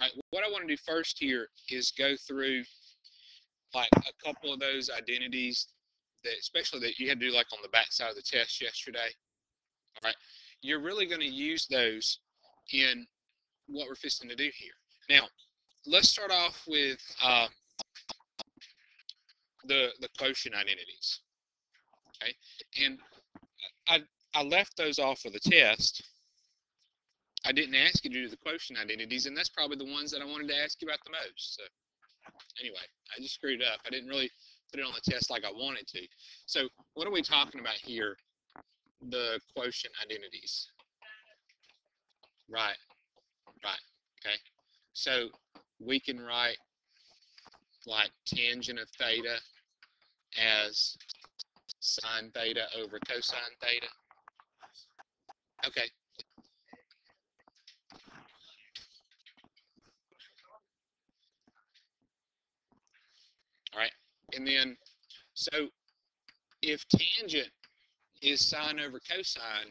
Right, what I want to do first here is go through like a couple of those identities that, especially that you had to do like on the back side of the test yesterday. All right, you're really going to use those in what we're fixing to do here. Now, let's start off with uh, the the quotient identities. Okay, and I I left those off of the test. I didn't ask you to do the quotient identities, and that's probably the ones that I wanted to ask you about the most. So anyway, I just screwed up. I didn't really put it on the test like I wanted to. So what are we talking about here? The quotient identities. Right, right, okay. So we can write like tangent of theta as sine theta over cosine theta. Okay. Right, and then, so if tangent is sine over cosine,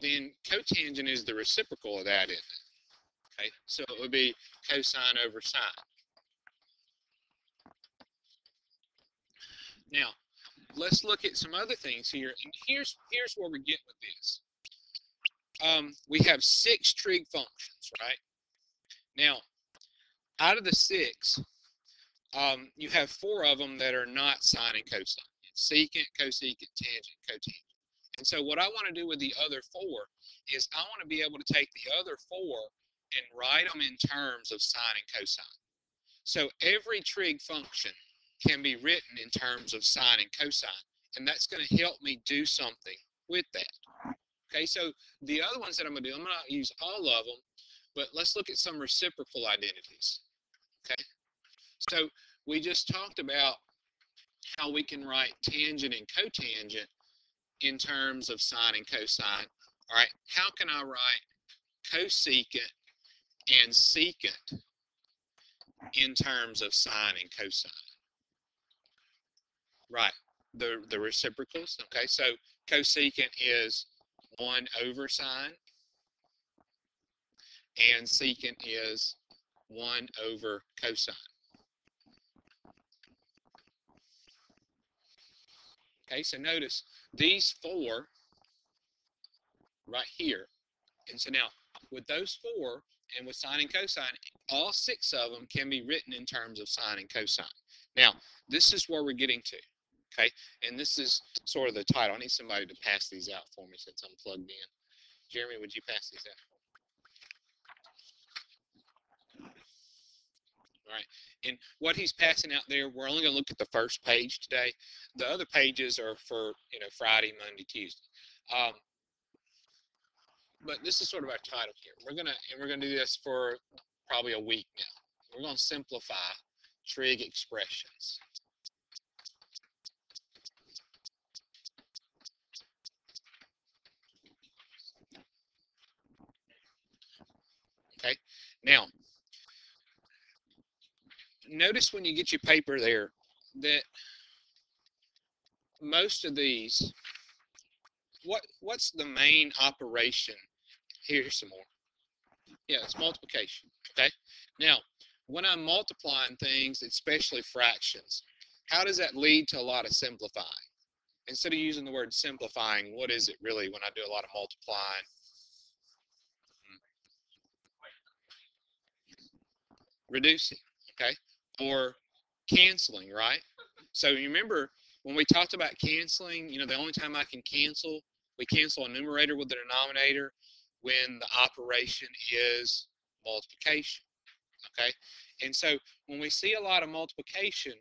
then cotangent is the reciprocal of that, isn't it? Okay, so it would be cosine over sine. Now, let's look at some other things here. And here's here's where we get with this. Um, we have six trig functions, right? Now, out of the six, um, you have four of them that are not sine and cosine. Secant, cosecant, tangent, cotangent. And so what I want to do with the other four is I want to be able to take the other four and write them in terms of sine and cosine. So every trig function can be written in terms of sine and cosine, and that's going to help me do something with that. Okay, so the other ones that I'm going to do, I'm going to use all of them, but let's look at some reciprocal identities. Okay, so we just talked about how we can write tangent and cotangent in terms of sine and cosine. All right, how can I write cosecant and secant in terms of sine and cosine? Right, the, the reciprocals. Okay, so cosecant is 1 over sine, and secant is 1 over cosine. Okay, so notice these four right here. And so now with those four and with sine and cosine, all six of them can be written in terms of sine and cosine. Now, this is where we're getting to. Okay, and this is sort of the title. I need somebody to pass these out for me since I'm plugged in. Jeremy, would you pass these out? All right, and what he's passing out there, we're only going to look at the first page today. The other pages are for you know Friday, Monday, Tuesday. Um, but this is sort of our title here. We're gonna and we're gonna do this for probably a week now. We're gonna simplify trig expressions. Okay, now notice when you get your paper there that most of these, what what's the main operation? Here's some more. Yeah, it's multiplication. Okay. Now, when I'm multiplying things, especially fractions, how does that lead to a lot of simplifying? Instead of using the word simplifying, what is it really when I do a lot of multiplying? Hmm. Reducing. Okay or canceling, right? So you remember when we talked about canceling, you know, the only time I can cancel, we cancel a numerator with the denominator when the operation is multiplication, okay? And so when we see a lot of multiplication,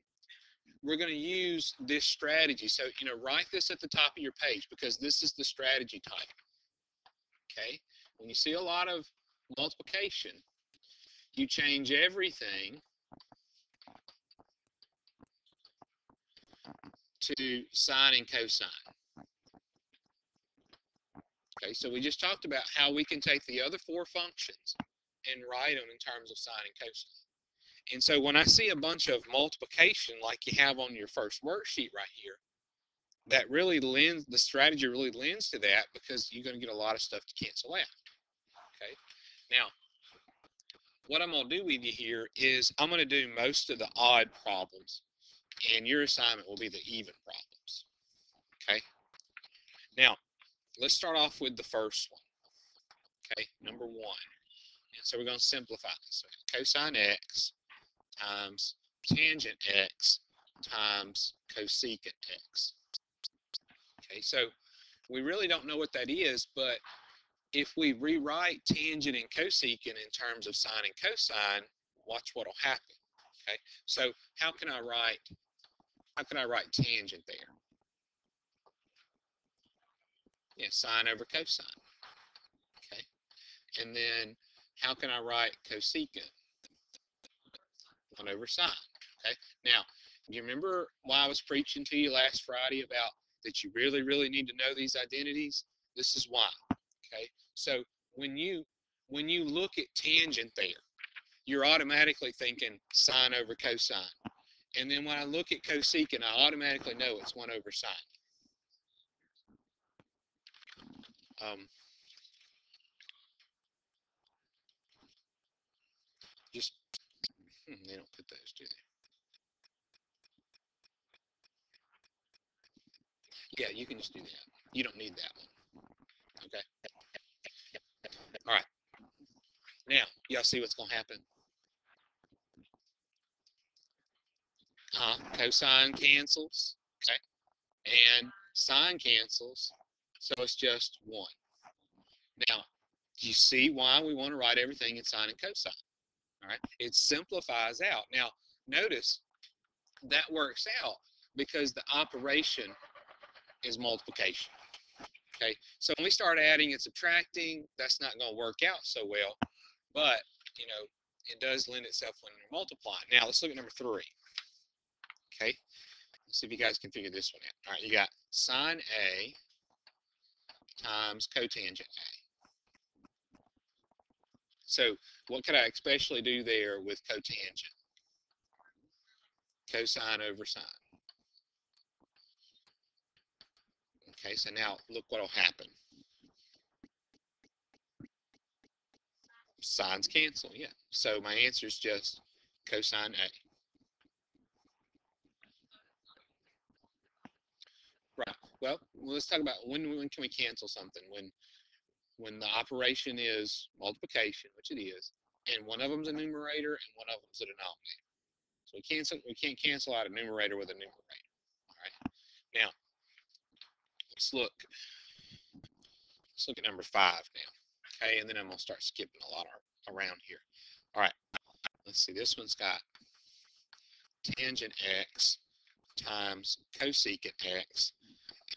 we're going to use this strategy. So, you know, write this at the top of your page because this is the strategy type, okay? When you see a lot of multiplication, you change everything to sine and cosine. Okay, so we just talked about how we can take the other four functions and write them in terms of sine and cosine. And so when I see a bunch of multiplication like you have on your first worksheet right here, that really lends, the strategy really lends to that because you're going to get a lot of stuff to cancel out. Okay, now what I'm going to do with you here is I'm going to do most of the odd problems, and your assignment will be the even problems. Okay? Now, let's start off with the first one. Okay, number one. And so we're going to simplify this. So cosine x times tangent x times cosecant x. Okay, so we really don't know what that is, but if we rewrite tangent and cosecant in terms of sine and cosine, watch what'll happen. Okay, so how can I write how can I write tangent there? Yeah, sine over cosine. Okay, and then how can I write cosecant? One over sine. Okay, now do you remember why I was preaching to you last Friday about that you really, really need to know these identities? This is why. Okay, so when you when you look at tangent there, you're automatically thinking sine over cosine. And then when I look at cosecant, I automatically know it's 1 over sine. Um, just, hmm, they don't put those, do they? Yeah, you can just do that. You don't need that one. Okay. All right. Now, y'all see what's going to happen? Uh, cosine cancels, okay? And sine cancels, so it's just 1. Now, you see why we want to write everything in sine and cosine, all right? It simplifies out. Now, notice that works out because the operation is multiplication. Okay, so when we start adding and subtracting, that's not going to work out so well, but you know, it does lend itself when you're multiplying. Now let's look at number three. Okay, let's see if you guys can figure this one out. All right, you got sine A times cotangent A. So what could I especially do there with cotangent? Cosine over sine. Okay, so now look what will happen. Sines cancel, yeah. So my answer is just cosine A. Right. Well, let's talk about when when can we cancel something? When when the operation is multiplication, which it is, and one of them's a numerator and one of them's a denominator. So we cancel we can't cancel out a numerator with a numerator. All right. Now let's look. Let's look at number five now. Okay, and then I'm gonna start skipping a lot around here. All right, let's see. This one's got tangent x times cosecant x,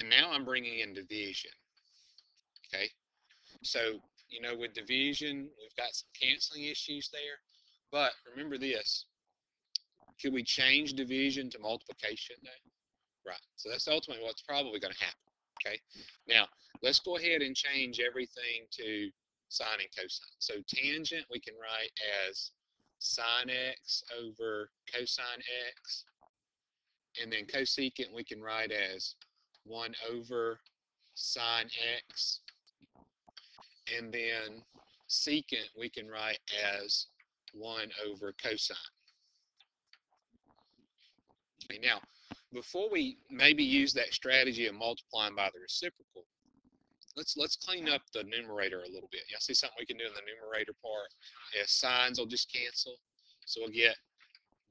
and now I'm bringing in division. Okay, so you know with division we've got some canceling issues there, but remember this: could we change division to multiplication? Right. So that's ultimately what's probably going to happen. Okay, now let's go ahead and change everything to sine and cosine. So tangent we can write as sine x over cosine x. And then cosecant we can write as 1 over sine x. And then secant we can write as 1 over cosine. Okay, now before we maybe use that strategy of multiplying by the reciprocal, let's let's clean up the numerator a little bit. Y'all see something we can do in the numerator part? Yeah, sines will just cancel. So we'll get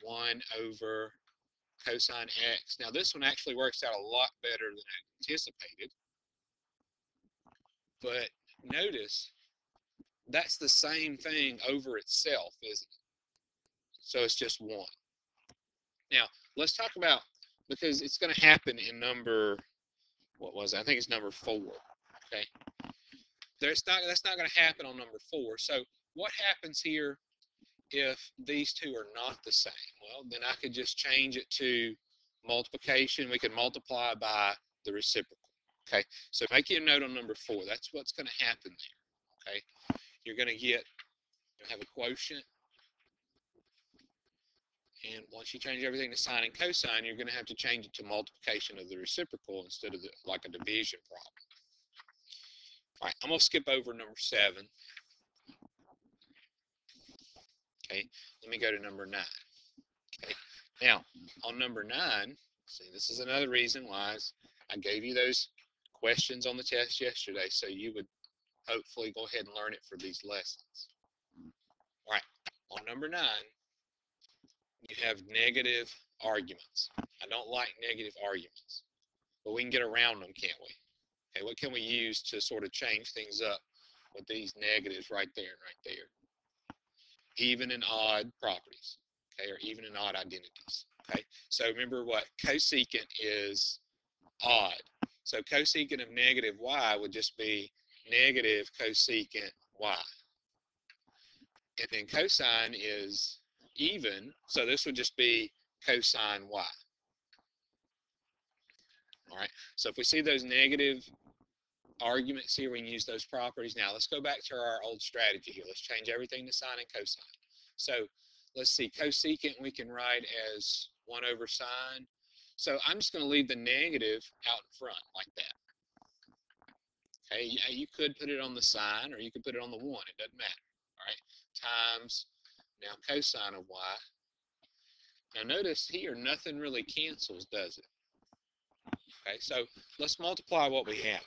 1 over cosine x. Now this one actually works out a lot better than I anticipated. But notice that's the same thing over itself, isn't it? So it's just 1. Now, let's talk about because it's going to happen in number what was it? I think it's number four. Okay, there's not that's not going to happen on number four. So what happens here if these two are not the same? Well, then I could just change it to multiplication. We can multiply by the reciprocal. Okay, so make your note on number four. That's what's going to happen there. Okay, you're going to get you have a quotient and once you change everything to sine and cosine, you're going to have to change it to multiplication of the reciprocal instead of the, like a division problem. All right, I'm going to skip over number seven. Okay, let me go to number nine. Okay, now on number nine, see, this is another reason why I gave you those questions on the test yesterday, so you would hopefully go ahead and learn it for these lessons. All right, on number nine, you have negative arguments. I don't like negative arguments, but we can get around them, can't we? Okay, what can we use to sort of change things up with these negatives right there and right there? Even and odd properties, okay, or even and odd identities, okay? So remember what cosecant is odd. So cosecant of negative y would just be negative cosecant y. And then cosine is even, so this would just be cosine y. All right, so if we see those negative arguments here, we can use those properties. Now let's go back to our old strategy here. Let's change everything to sine and cosine. So let's see, cosecant we can write as 1 over sine. So I'm just going to leave the negative out in front like that. Okay, you could put it on the sine or you could put it on the 1. It doesn't matter. All right, times now cosine of y. Now notice here, nothing really cancels, does it? Okay, so let's multiply what we have.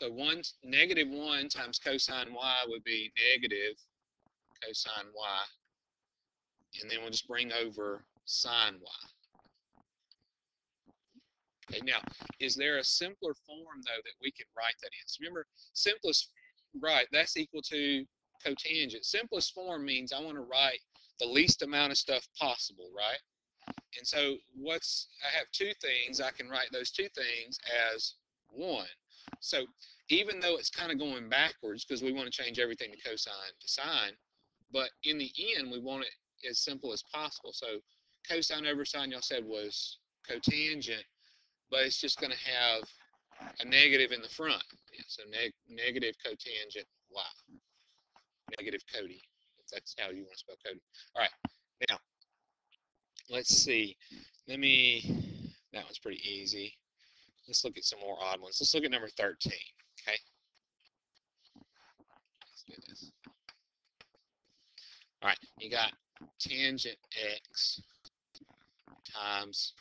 So 1, negative 1 times cosine y would be negative cosine y. And then we'll just bring over sine y. Okay, now, is there a simpler form, though, that we can write that in? So remember, simplest, right, that's equal to cotangent. Simplest form means I want to write the least amount of stuff possible, right? And so what's, I have two things, I can write those two things as one. So even though it's kind of going backwards because we want to change everything to cosine to sine, but in the end, we want it as simple as possible. So cosine over sine, y'all said was cotangent, but it's just going to have a negative in the front. Yeah, so neg negative cotangent y, negative Cody. If that's how you want to spell Cody. All right, now let's see. Let me, that one's pretty easy. Let's look at some more odd ones. Let's look at number 13, okay? Let's do this. All right, you got tangent x times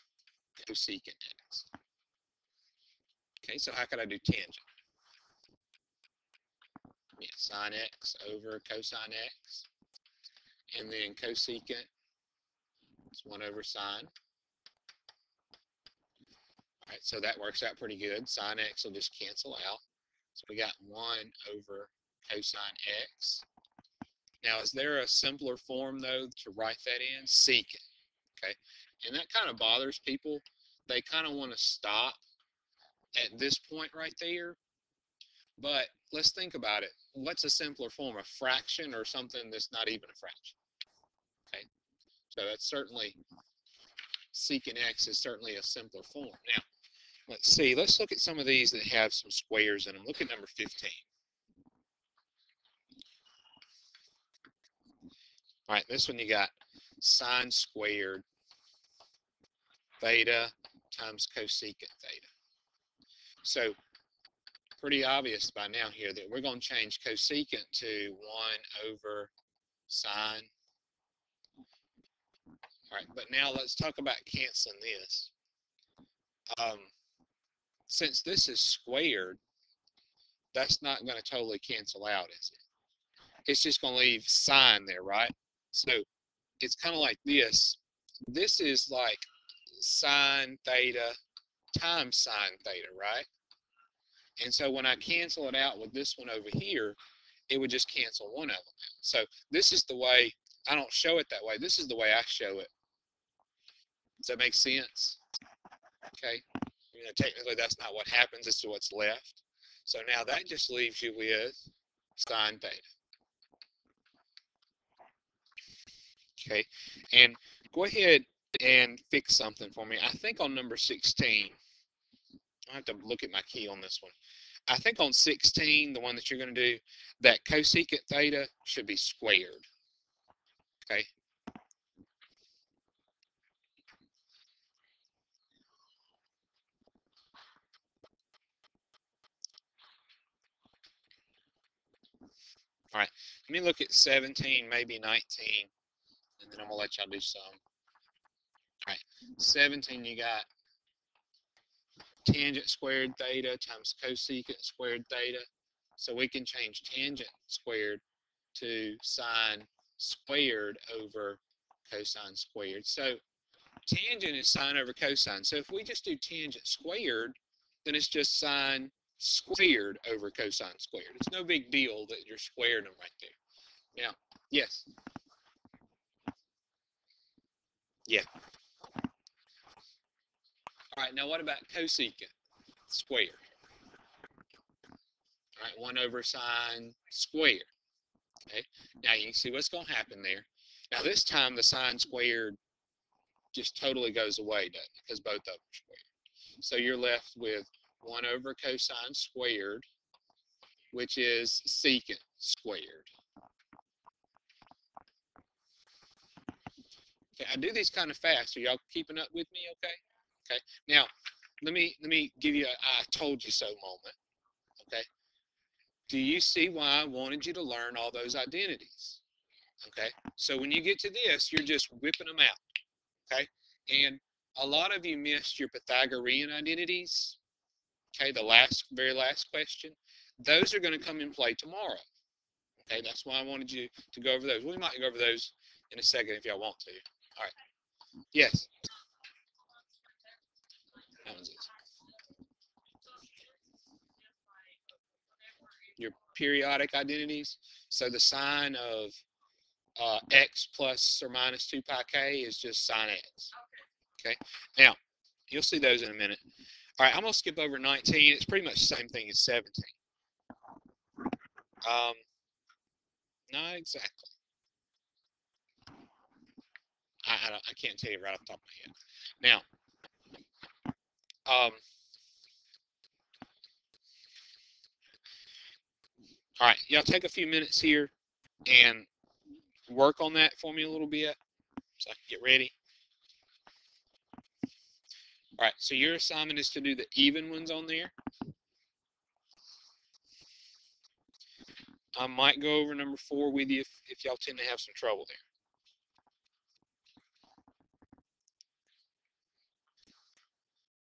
cosecant x. Okay, so how could I do tangent? Yeah, sine x over cosine x. And then cosecant is 1 over sine. Right, so that works out pretty good. Sine x will just cancel out. So we got 1 over cosine x. Now, is there a simpler form, though, to write that in? Secant. Okay, and that kind of bothers people. They kind of want to stop at this point right there. But let's think about it. What's a simpler form, a fraction or something that's not even a fraction? Okay, so that's certainly, secant x is certainly a simpler form. Now, let's see, let's look at some of these that have some squares in them. Look at number 15. All right, this one you got sine squared theta times cosecant theta. So pretty obvious by now here that we're going to change cosecant to 1 over sine. All right, but now let's talk about canceling this. Um, since this is squared, that's not going to totally cancel out, is it? It's just going to leave sine there, right? So it's kind of like this. This is like sine theta times sine theta, right? And so when I cancel it out with this one over here, it would just cancel one of them. So this is the way, I don't show it that way. This is the way I show it. Does that make sense? Okay. You know, technically that's not what happens. It's what's left. So now that just leaves you with sine theta. Okay. And go ahead and fix something for me. I think on number 16, I have to look at my key on this one. I think on 16, the one that you're going to do, that cosecant theta should be squared. Okay. Let me look at 17, maybe 19, and then I'm gonna let y'all do some. All right, 17, you got tangent squared theta times cosecant squared theta. So we can change tangent squared to sine squared over cosine squared. So tangent is sine over cosine. So if we just do tangent squared, then it's just sine squared over cosine squared. It's no big deal that you're squaring them right there. Now, yes. Yeah. All right, now what about cosecant squared? All right, 1 over sine squared. Okay, now you can see what's going to happen there. Now this time the sine squared just totally goes away, doesn't it? Because both of them are squared. So you're left with 1 over cosine squared, which is secant squared. Okay, I do these kind of fast. Are y'all keeping up with me okay? Okay, now let me let me give you a I told you so moment. Okay, do you see why I wanted you to learn all those identities? Okay, so when you get to this, you're just whipping them out. Okay, and a lot of you missed your Pythagorean identities. Okay, the last, very last question. Those are going to come in play tomorrow. Okay, that's why I wanted you to go over those. We might go over those in a second if y'all want to. All right. Yes. That. Your periodic identities. So the sine of uh, x plus or minus 2 pi k is just sine x. Okay. Now, you'll see those in a minute. All right, I'm going to skip over 19. It's pretty much the same thing as 17. Um, not exactly. I, I, I, can't tell you right off the top of my head. Now, um, all right, y'all take a few minutes here and work on that for me a little bit so I can get ready. All right, so your assignment is to do the even ones on there. I might go over number four with you if, if y'all tend to have some trouble there.